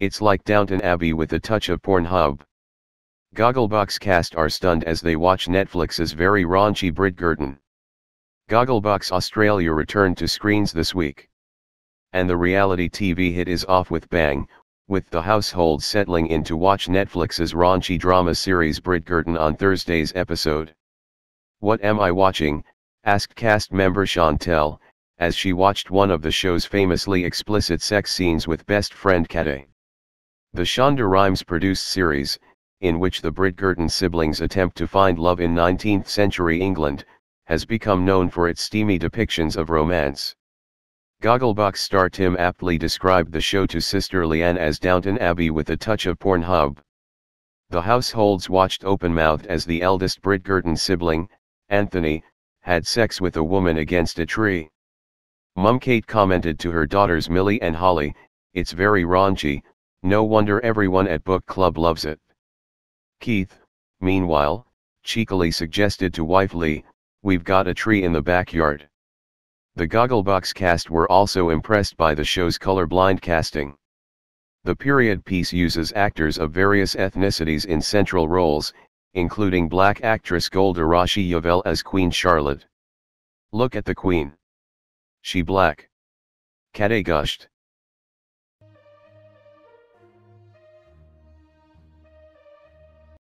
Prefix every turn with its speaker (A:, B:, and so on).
A: It's like Downton Abbey with a touch of Pornhub. Gogglebox cast are stunned as they watch Netflix's very raunchy Bridgerton. Gogglebox Australia returned to screens this week. And the reality TV hit is off with bang, with the household settling in to watch Netflix's raunchy drama series Bridgerton on Thursday's episode. What am I watching? asked cast member Chantel, as she watched one of the show's famously explicit sex scenes with best friend Kate. The Shonda Rhimes produced series, in which the Bridgerton siblings attempt to find love in 19th century England, has become known for its steamy depictions of romance. Gogglebox star Tim aptly described the show to sister Leanne as Downton Abbey with a touch of Pornhub. The households watched open-mouthed as the eldest Bridgerton sibling, Anthony, had sex with a woman against a tree. Mum Kate commented to her daughters Millie and Holly, it's very raunchy, no wonder everyone at book club loves it. Keith, meanwhile, cheekily suggested to wife Lee, we've got a tree in the backyard. The Gogglebox cast were also impressed by the show's colorblind casting. The period piece uses actors of various ethnicities in central roles, including black actress Golda Rosheuvel as Queen Charlotte. Look at the Queen. She black. Kate gushed.